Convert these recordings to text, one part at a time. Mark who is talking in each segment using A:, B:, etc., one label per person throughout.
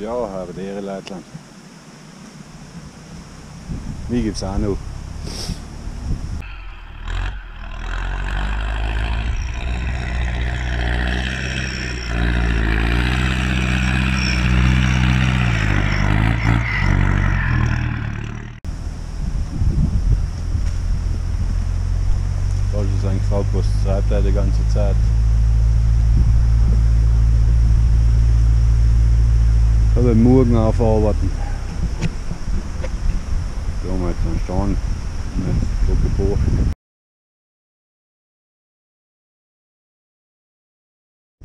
A: Ja, aber der Leutland. Wie gibt es auch noch. Da ist eigentlich gefragt, was treibt er die ganze Zeit. Habe morgen aufarbeiten. Da haben wir jetzt einen Stein jetzt.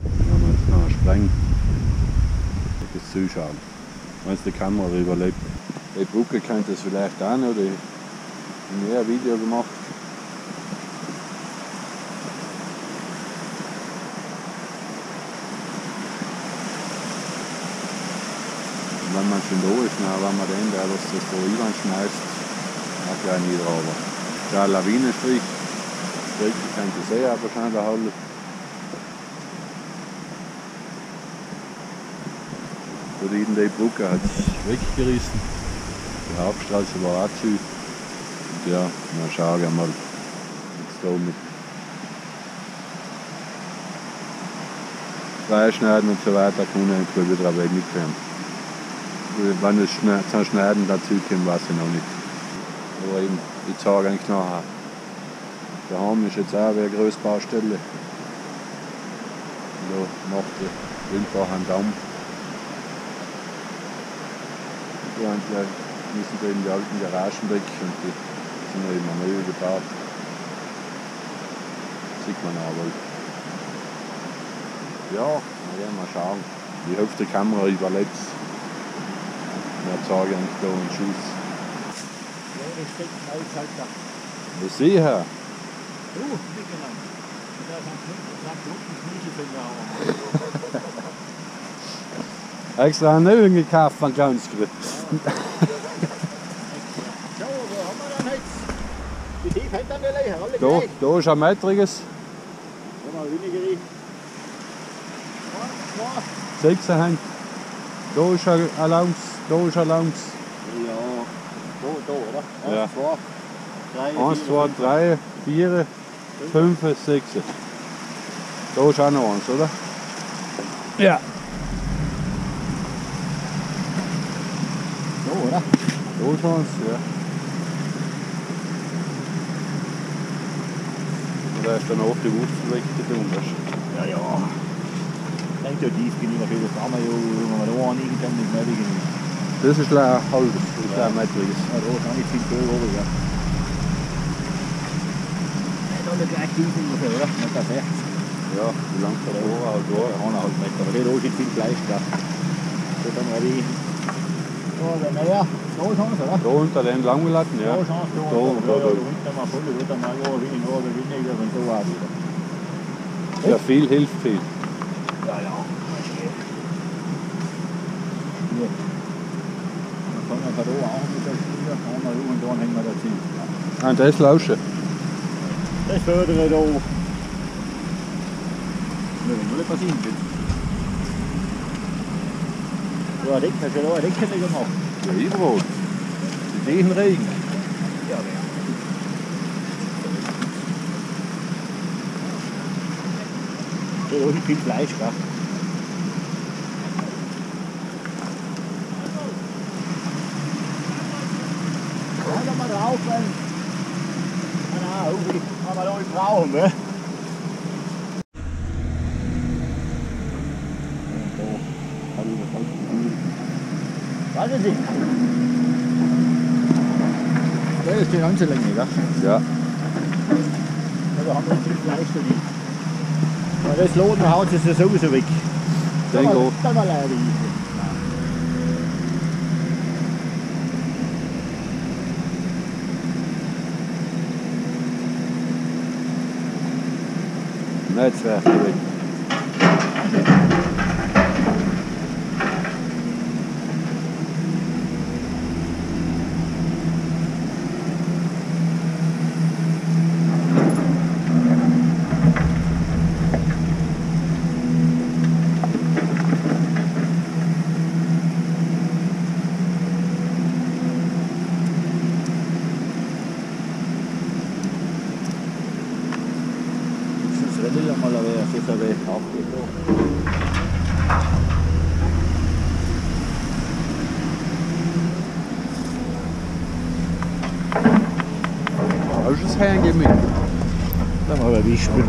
A: Dann haben wir jetzt noch einen Spreng. Das zuschauen. Wenn es die Kamera überlebt. Die Brücke kennt das vielleicht auch noch, die mehr ein Video gemacht. Wenn man schon da ist, dann, wenn man den, der das, das da rein schmeißt, hat ja nie drauf. Der Lawinenstrich, Strich, die kann ich sehen, aber schon der Halle. Dort hinten die Brücke hat es weggerissen. Die Hauptstraße war auch zu. Und ja, dann schauen wir mal, jetzt da mit Freischneiden und so weiter, kann ich wieder ein Weg mitkommen. Wann es zum Schneiden dazu kommt, weiß ich noch nicht. Aber eben, ich zeige eigentlich nachher. Daheim ist jetzt auch eine große Baustelle. Da macht der Windbach einen Damm. Da eigentlich müssen da eben die alten Garagen weg und die sind ja immer neu gebaut. Sieht man. Ja, na ja, mal schauen. Ich hoffe, die Kamera überlebt Mehr Tage eigentlich da einen Schuss.
B: Ja, das steckt alles halt da.
A: Was sehe ich her?
B: Du, wie genau. Da sind Knüppel, Knüppelfinger haben.
A: Extra einen neuen gekauft von Clownsgriff.
B: Schau, wo haben wir dann jetzt? Die Tief hat dann die Leicher, alle
A: Da,
B: gleich.
A: da ist ein metriges,
B: Da haben wir weniger. Eins, zwei.
A: sechs Hand. Da ist ein ein Langs, da ist ein Langs.
B: Ja, da, da, oder?
A: Ja.
B: Eins, zwei, drei,
A: Eins,
B: vier,
A: zwei,
B: fünf,
A: drei, vier, fünf, sechs. Da ist auch noch eins, oder? Ja.
B: Da, oder?
A: Da ist eins, ja. Und da ist dann auch die Wurzel weggetan, weißt du?
B: Ja, ja. Denkt ja tief genug, für das haben wir ja, wenn wir da anliegen kann, nicht mehr liegen.
A: Das ist ein halbes, das ist ein metriges.
B: Ja, da ist auch nicht viel Kohl oben, ja. Nicht alle gleich tief ungefähr, oder? Nicht das echt.
A: Ja, wie lang der Bohrer halt
B: Ja,
A: war.
B: eineinhalb Meter. Aber da ist viel Fleisch da. So dann mal die. Da, der näher. Da ist eins, oder?
A: Da unter den Langmulatten,
B: Da
A: ja.
B: da.
A: Da,
B: Da,
A: da,
B: da.
A: da.
B: Da unten mal voll, da dann mal ja, wie in Norden, weniger und so auch wieder.
A: Ja, viel hilft viel.
B: Ja, ja. Das geht. Ja. Man da auch mit der Spieler, einmal um und dann hängen wir dazu.
A: Und das lauschen.
B: Das fördere da. Ja, wenn nur passieren will. Ja, eine Decke, hast du da eine Decke gemacht?
A: Ja, überall. Den Regen.
B: Ja, wer? Da ist viel Fleisch, gell? Weil. Ah, irgendwie haben wir da nicht brauchen, ne? Was ist das? Das ist die ganze Länge, gell?
A: Ja.
B: Ja, da haben wir viel Fleisch drin. Weil das Loden haut ist ja sowieso weg.
A: Den
B: Da war-
A: geht.
B: Da war leider easy.
A: Netzwerk weg. hängen
B: LKW aufgebrochen. Falsches Herrengemüt. Da haben wir aber Wischbüll.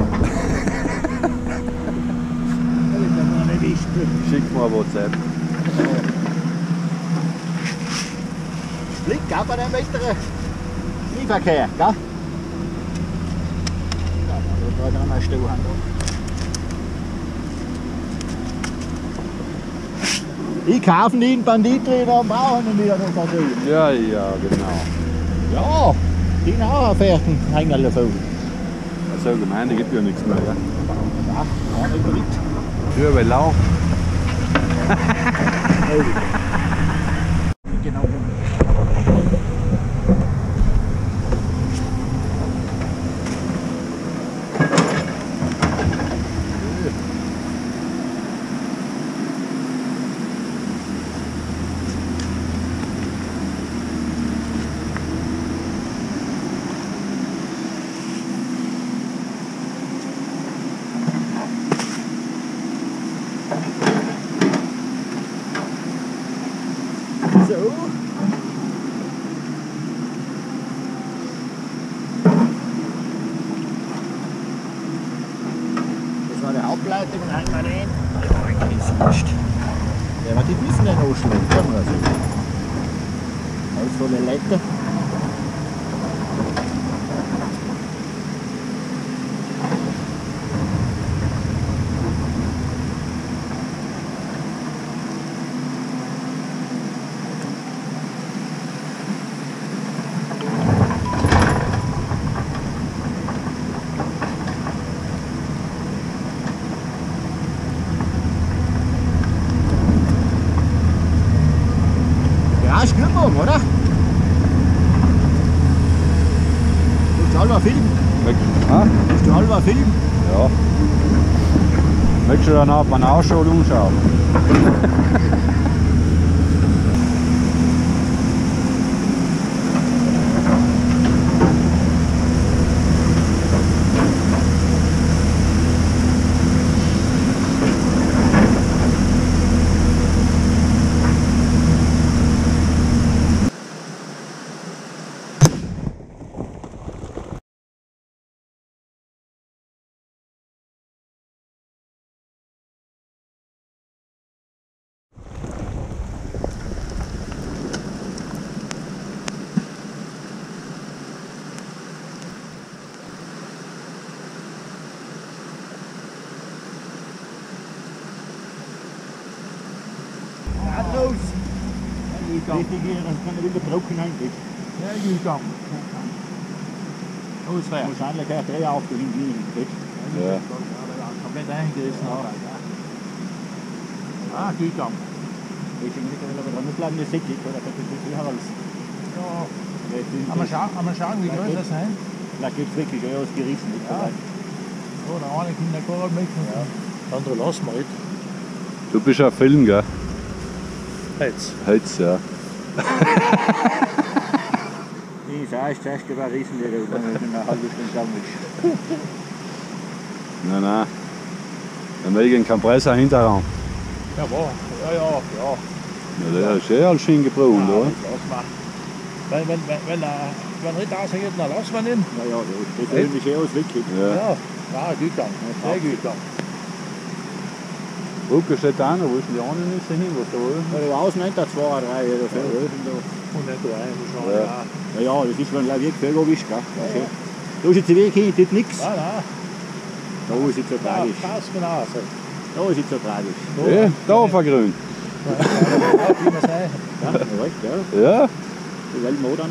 A: Schick mal WhatsApp.
B: Blick auch bei dem weiteren Lieferkehr, gell? Ja, da braucht auch noch einen Stuhl. Ich kaufe ihn Banditräder und brauche ihn wieder noch drüben.
A: Ja, ja, genau.
B: Ja, die haben auch fährt ein Hängerle Vogel.
A: Also Gemeinde gibt ja nichts mehr. Ja.
B: Ja, auch nicht.
A: Für bei Lau.
B: Genau. So. Das war der Hauptleitung und hängen wir den. Ja, aber die müssen ja noch schlagen, kann man so. Alles voller Leiter. Ist Glückbaum, oder? Musst du halber? Musst du halber filmen?
A: Ja. Möchtest du danach mal Ausschau umschauen?
B: Ja, los! Richtig hier, dann kann er wieder trocken eigentlich.
C: Ja, you come. Hoe is het?
B: Muss eigentlich gleich drei auf den liegen. nicht?
A: Ja.
C: Komplett eingerissen. Ah, you come.
B: Ich denke, wenn er dran bleiben, ist, oder? Das ist viel Hals.
C: Ja. Aber schauen, aber schauen wie groß das sein.
B: Vielleicht geht es wirklich ja, ausgerissen. Nicht
C: Ja. So, der eine kommt der Korb mit.
B: Ja.
C: Der andere lassen wir nicht.
A: Du bist ja Film, gell?
C: Jetzt.
A: Holz, ja.
B: Die ist auch zuerst über Riesen, die da wenn eine halbe Stunde lang ist.
A: Nein, nein. Dann will ich einen Kompressor hinterher.
C: Ja, war. Ja, ja, ja.
A: Ja, der ist eh alles schön gebraucht,
C: ja
A: oder?
C: das lassen wir. Wenn, wenn, wenn, wenn, er, wenn nicht ausgeht, dann lassen wir ihn.
B: Ja, ja, das sieht mich eh aus, wirklich.
A: Ja.
C: Ja. Ja, gut dann. Sehr gut dann.
A: Rucker steht da noch, wo ist denn die anderen Nüsse hin? Was da oben?
B: Ja, da außen nennt er zwei, drei oder so.
C: Ja.
B: Ja.
C: Und nicht rein.
A: Ja.
C: Ja.
B: Ja, ja, das ist, wenn er wirklich Vögel erwischt, gell? Okay. Da ist jetzt der Weg hin, tut nichts.
C: Ja, nein.
B: Da ist jetzt so
C: Ja,
B: tragisch.
C: passt genau so.
B: Da ist jetzt so tragisch.
A: Ja, da vergrünt.
C: Ja, wie man sagt.
B: Ja, ja.
A: Ja,
B: Die Welt modern.